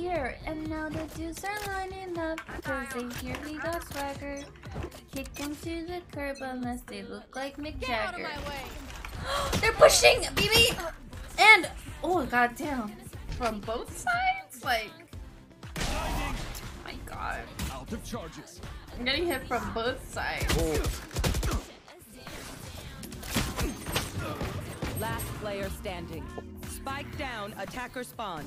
here, and now the dudes are lining up because they hear we got swagger. Kick them to the curb unless they look like Mick Jagger. They're pushing, BB, and oh god damn, from both sides, like. Oh my god. Out of charges. I'm getting hit from both sides. Oh. Last player standing. Spike down, attacker spawn.